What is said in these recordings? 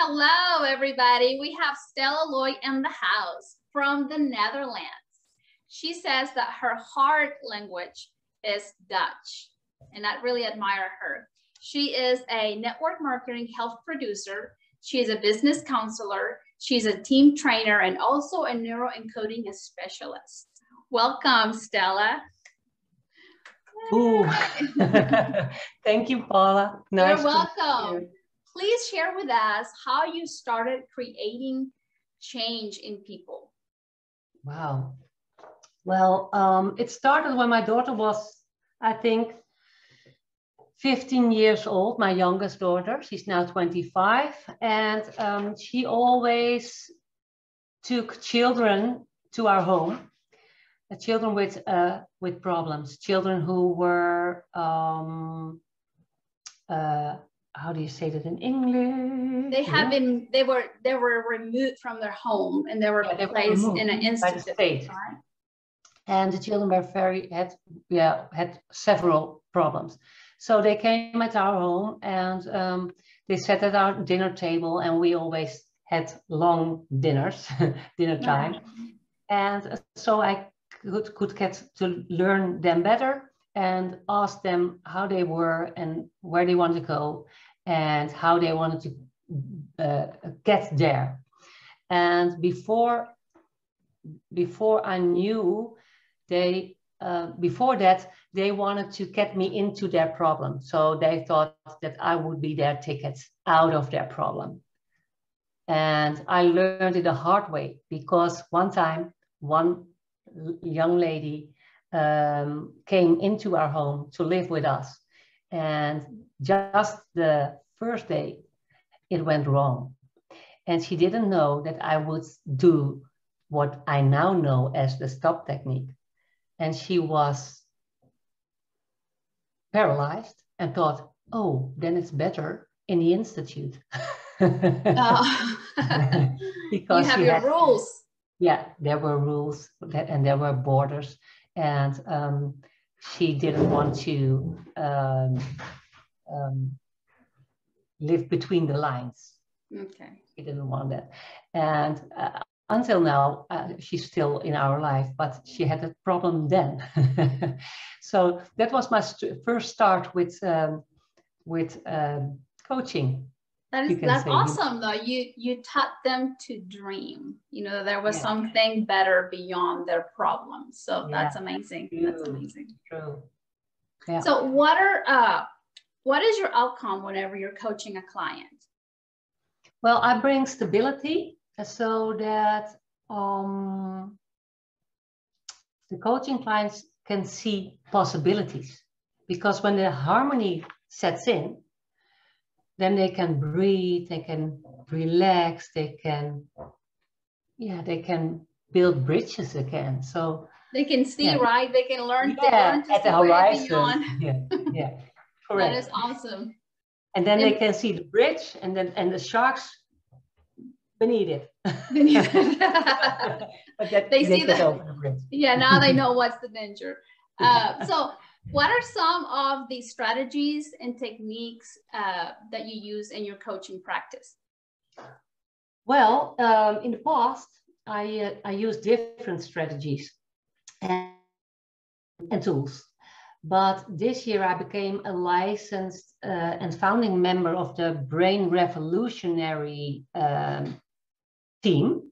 Hello, everybody. We have Stella Loy in the house from the Netherlands. She says that her heart language is Dutch, and I really admire her. She is a network marketing health producer. She is a business counselor. She's a team trainer and also a neuroencoding specialist. Welcome, Stella. Ooh. Thank you, Paula. Nice You're welcome. Please share with us how you started creating change in people. Wow. Well, um, it started when my daughter was, I think, 15 years old, my youngest daughter. She's now 25. And um, she always took children to our home, uh, children with, uh, with problems, children who were, um, uh, how do you say that in English? They have yeah. been, they were, they were removed from their home and they were yeah, placed were in an institute. Right? And the children were very, had, yeah, had several problems. So they came at our home and um, they sat at our dinner table and we always had long dinners, dinner time. And so I could, could get to learn them better and ask them how they were and where they want to go and how they wanted to uh, get there. And before, before I knew, they uh, before that, they wanted to get me into their problem. So they thought that I would be their ticket out of their problem. And I learned it the hard way because one time, one young lady um, came into our home to live with us. And just the first day, it went wrong. And she didn't know that I would do what I now know as the stop technique and she was paralyzed and thought, oh, then it's better in the institute. oh. because you have your had, rules. Yeah, there were rules that, and there were borders, and um, she didn't want to um, um, live between the lines. Okay. She didn't want that, and uh, until now, uh, she's still in our life, but she had a problem then. so that was my st first start with um, with um, coaching. That is that's awesome though. You you taught them to dream. You know there was yeah. something better beyond their problems. So yeah. that's amazing. True. That's amazing. True. Yeah. So what are uh, what is your outcome whenever you're coaching a client? Well, I bring stability so that um, the coaching clients can see possibilities. Because when the harmony sets in, then they can breathe, they can relax, they can, yeah, they can build bridges again. So they can see, yeah. right? They can learn, yeah, learn to at the horizon. Yeah, yeah, correct. that is awesome. And then and, they can see the bridge, and then and the sharks beneath it. but that, they see the, yeah, now they know what's the danger. Uh, so what are some of the strategies and techniques uh, that you use in your coaching practice? Well, um, in the past, I, uh, I used different strategies and, and tools. But this year I became a licensed uh, and founding member of the Brain Revolutionary um, team.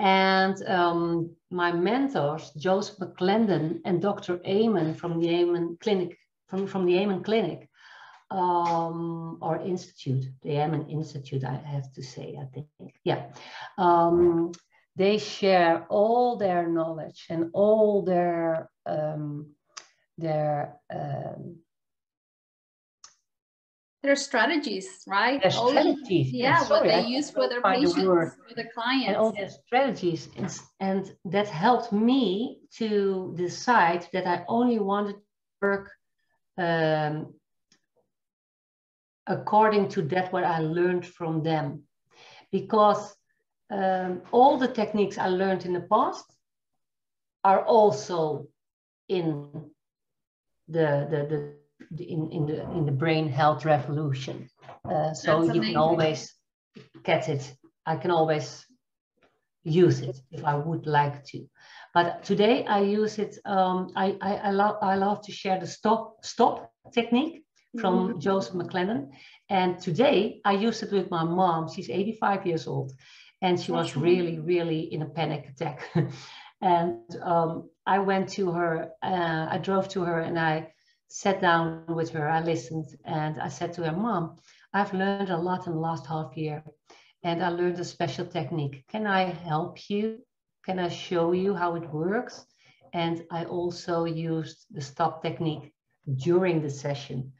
And um, my mentors, Joseph McClendon and Dr. Amen from the Amen Clinic, from, from the Amen Clinic, um, or Institute, the Amen Institute, I have to say, I think. Yeah. Um, they share all their knowledge and all their um, their um, their strategies, right? Their strategies. yeah, yeah what they I use for their patients, the for the clients. And all their strategies. And, and that helped me to decide that I only wanted to work um, according to that what I learned from them. Because um, all the techniques I learned in the past are also in the, the, the in, in the in the brain health revolution. Uh, so That's you amazing. can always get it. I can always use it if I would like to. But today I use it. Um, I, I, I, love I love to share the stop stop technique from mm-hmm. Joseph McClendon. And today I used it with my mom. She's 85 years old, and she was really really in a panic attack. and um, I went to her. Uh, I drove to her and I sat down with her. I listened and I said to her, "Mom, I've learned a lot in the last half year." and I learned a special technique. Can I help you? Can I show you how it works? And I also used the stop technique during the session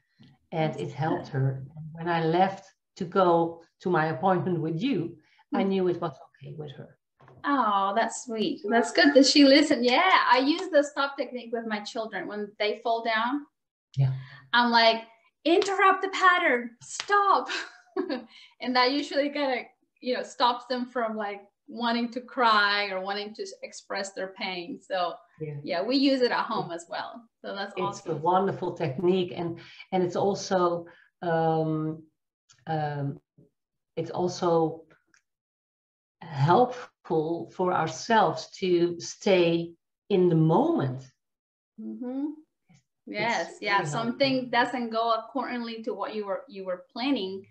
and it helped her. When I left to go to my appointment with you, I hmm. knew it was okay with her. Oh, that's sweet. That's good that she listened. Yeah, I use the stop technique with my children when they fall down. Yeah. I'm like, interrupt the pattern, stop. and that usually kind of you know stops them from like wanting to cry or wanting to express their pain so yeah, yeah we use it at home as well so that's it's awesome. a wonderful technique and and it's also um, um, it's also helpful for ourselves to stay in the moment mm-hmm. Yes it's yeah something doesn't go accordingly to what you were you were planning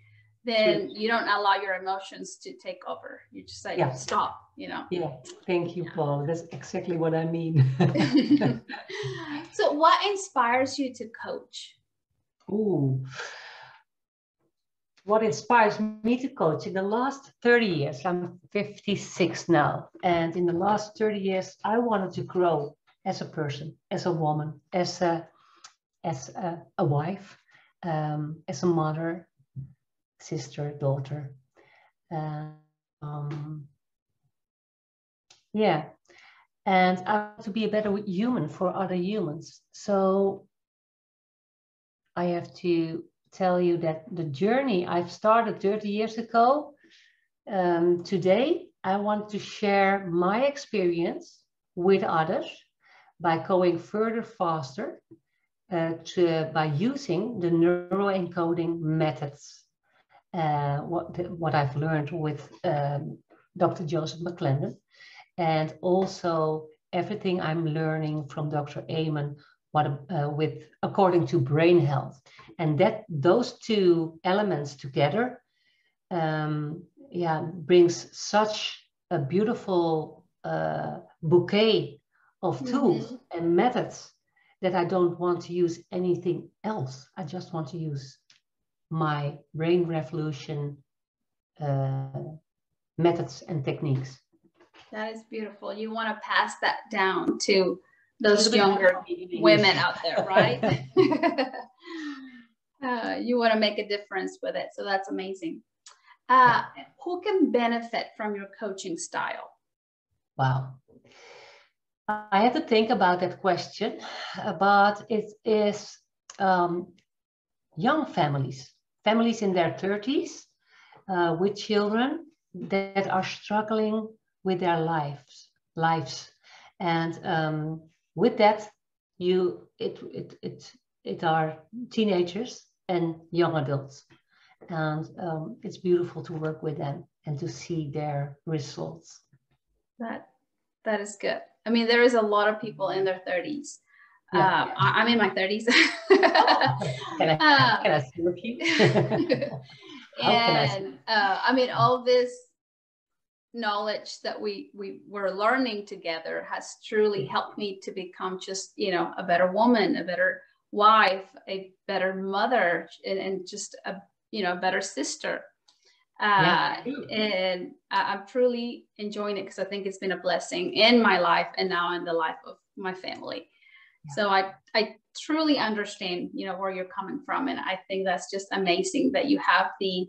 then you don't allow your emotions to take over. You just say, yeah. stop, you know? Yeah, thank you, yeah. Paul. That's exactly what I mean. so, what inspires you to coach? Ooh. What inspires me to coach in the last 30 years, I'm 56 now. And in the last 30 years, I wanted to grow as a person, as a woman, as a, as a, a wife, um, as a mother, sister, daughter. Um, yeah, and I want to be a better human for other humans. So I have to tell you that the journey I've started 30 years ago, um, today I want to share my experience with others by going further faster uh, to, by using the neuroencoding methods uh, what, what I've learned with um, Dr. Joseph McClendon, and also everything I'm learning from Dr. Amen what, uh, with according to brain health. And that those two elements together, um, yeah, brings such a beautiful uh, bouquet of tools mm-hmm. and methods that I don't want to use anything else. I just want to use my brain revolution uh, methods and techniques. That is beautiful. You want to pass that down to those younger women out there, right? uh, you want to make a difference with it. So that's amazing. Uh, who can benefit from your coaching style? Wow. I had to think about that question, but it is um, young families families in their 30s uh, with children that are struggling with their lives lives. And um, with that you it, it it it are teenagers and young adults. And um, it's beautiful to work with them and to see their results. That that is good i mean there is a lot of people in their 30s yeah. Uh, I'm in my 30s. can, I, uh, can I you? and I, uh, I mean, all this knowledge that we we were learning together has truly helped me to become just you know a better woman, a better wife, a better mother, and, and just a you know a better sister. Uh, yeah. and I, I'm truly enjoying it because I think it's been a blessing in my life and now in the life of my family. So I, I truly understand, you know, where you're coming from. And I think that's just amazing that you have the,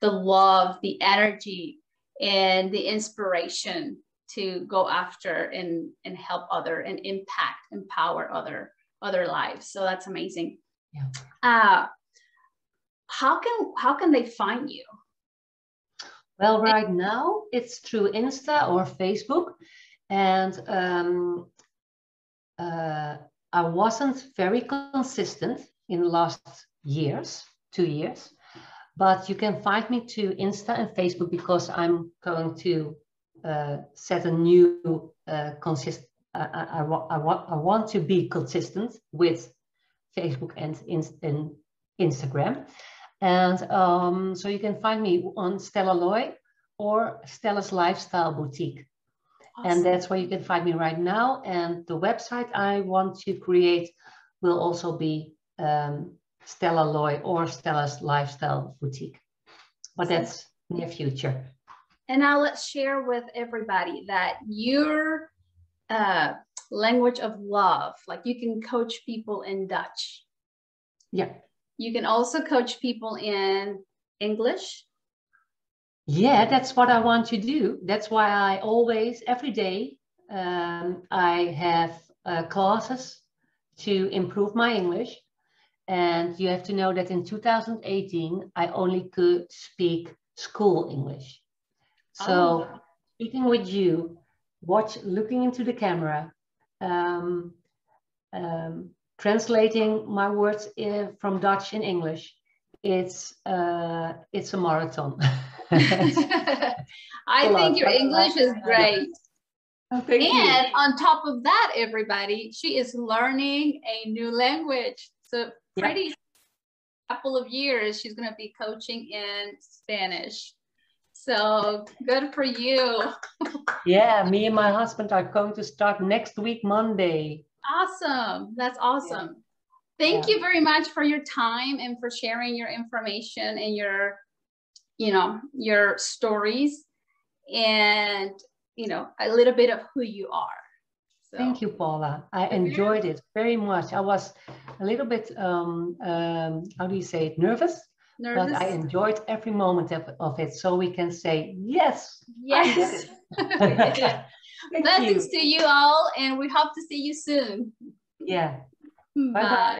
the love, the energy and the inspiration to go after and, and help other and impact, empower other, other lives. So that's amazing. Yeah. Uh, how can, how can they find you? Well, right now it's through Insta or Facebook. And um, uh, I wasn't very consistent in the last years, two years. But you can find me to Insta and Facebook because I'm going to uh, set a new uh, consist. I, I, I, I, want, I want to be consistent with Facebook and, in, and Instagram. And um, so you can find me on Stella Loy or Stella's Lifestyle Boutique. Awesome. And that's where you can find me right now. And the website I want to create will also be um, Stella Loy or Stella's Lifestyle Boutique. But that's near future. And now let's share with everybody that your uh, language of love, like you can coach people in Dutch. Yeah. You can also coach people in English. Yeah, that's what I want to do. That's why I always, every day, um, I have uh, classes to improve my English. And you have to know that in 2018, I only could speak school English. So oh. speaking with you, watch, looking into the camera, um, um, translating my words in, from Dutch in English, it's uh, it's a marathon. I think your English is great. Oh, and you. on top of that, everybody, she is learning a new language. So pretty yeah. couple of years, she's going to be coaching in Spanish. So good for you. yeah, me and my husband are going to start next week, Monday. Awesome. That's awesome. Yeah. Thank yeah. you very much for your time and for sharing your information and your, you know, your stories and, you know, a little bit of who you are. So. Thank you, Paula. I enjoyed it very much. I was a little bit, um, um, how do you say it, nervous Nervous. But I enjoyed every moment of, of it. So we can say, yes. Yes. Blessings you. to you all. And we hope to see you soon. Yeah. Hmm, bye. Bye.